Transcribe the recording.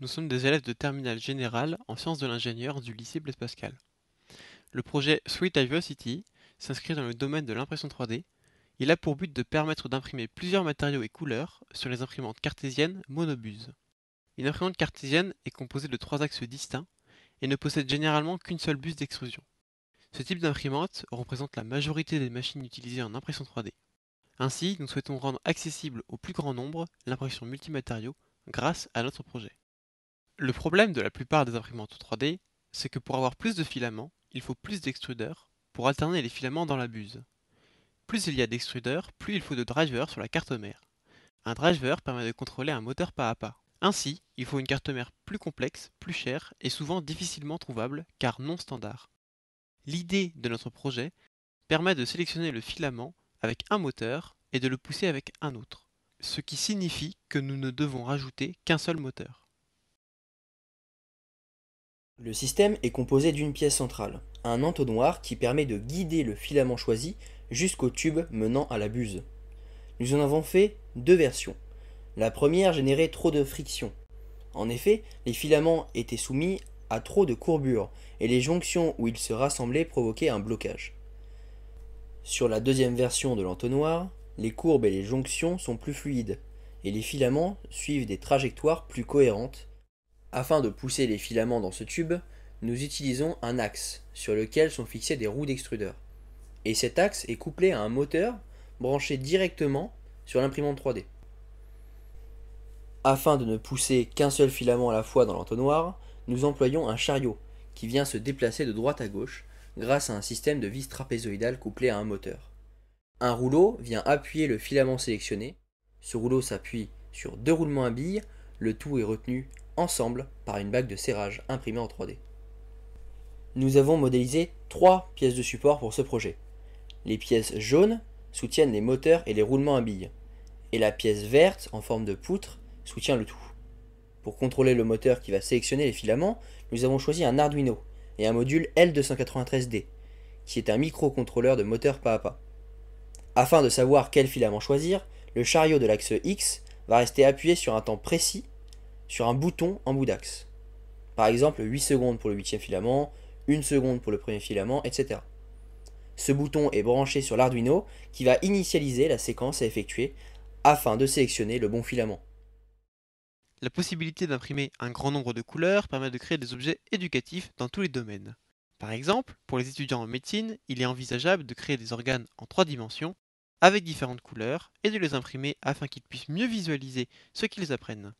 Nous sommes des élèves de terminale générale en sciences de l'ingénieur du lycée Blaise Pascal. Le projet Sweet Diversity s'inscrit dans le domaine de l'impression 3D. Il a pour but de permettre d'imprimer plusieurs matériaux et couleurs sur les imprimantes cartésiennes monobuse. Une imprimante cartésienne est composée de trois axes distincts et ne possède généralement qu'une seule buse d'extrusion. Ce type d'imprimante représente la majorité des machines utilisées en impression 3D. Ainsi, nous souhaitons rendre accessible au plus grand nombre l'impression multimatériaux grâce à notre projet. Le problème de la plupart des imprimantes 3D, c'est que pour avoir plus de filaments, il faut plus d'extrudeurs pour alterner les filaments dans la buse. Plus il y a d'extrudeurs, plus il faut de drivers sur la carte mère. Un driver permet de contrôler un moteur pas à pas. Ainsi, il faut une carte mère plus complexe, plus chère et souvent difficilement trouvable car non standard. L'idée de notre projet permet de sélectionner le filament avec un moteur et de le pousser avec un autre, ce qui signifie que nous ne devons rajouter qu'un seul moteur. Le système est composé d'une pièce centrale, un entonnoir qui permet de guider le filament choisi jusqu'au tube menant à la buse. Nous en avons fait deux versions. La première générait trop de friction. En effet, les filaments étaient soumis à trop de courbures et les jonctions où ils se rassemblaient provoquaient un blocage. Sur la deuxième version de l'entonnoir, les courbes et les jonctions sont plus fluides et les filaments suivent des trajectoires plus cohérentes afin de pousser les filaments dans ce tube, nous utilisons un axe sur lequel sont fixés des roues d'extrudeur. Et cet axe est couplé à un moteur branché directement sur l'imprimante 3D. Afin de ne pousser qu'un seul filament à la fois dans l'entonnoir, nous employons un chariot qui vient se déplacer de droite à gauche grâce à un système de vis trapézoïdale couplé à un moteur. Un rouleau vient appuyer le filament sélectionné. Ce rouleau s'appuie sur deux roulements à billes, le tout est retenu ensemble par une bague de serrage imprimée en 3D. Nous avons modélisé trois pièces de support pour ce projet. Les pièces jaunes soutiennent les moteurs et les roulements à billes, et la pièce verte en forme de poutre soutient le tout. Pour contrôler le moteur qui va sélectionner les filaments, nous avons choisi un Arduino et un module L293D, qui est un microcontrôleur de moteur pas à pas. Afin de savoir quel filament choisir, le chariot de l'axe X va rester appuyé sur un temps précis sur un bouton en bout d'axe. Par exemple 8 secondes pour le huitième filament, 1 seconde pour le premier filament, etc. Ce bouton est branché sur l'Arduino qui va initialiser la séquence à effectuer afin de sélectionner le bon filament. La possibilité d'imprimer un grand nombre de couleurs permet de créer des objets éducatifs dans tous les domaines. Par exemple, pour les étudiants en médecine, il est envisageable de créer des organes en trois dimensions avec différentes couleurs et de les imprimer afin qu'ils puissent mieux visualiser ce qu'ils apprennent.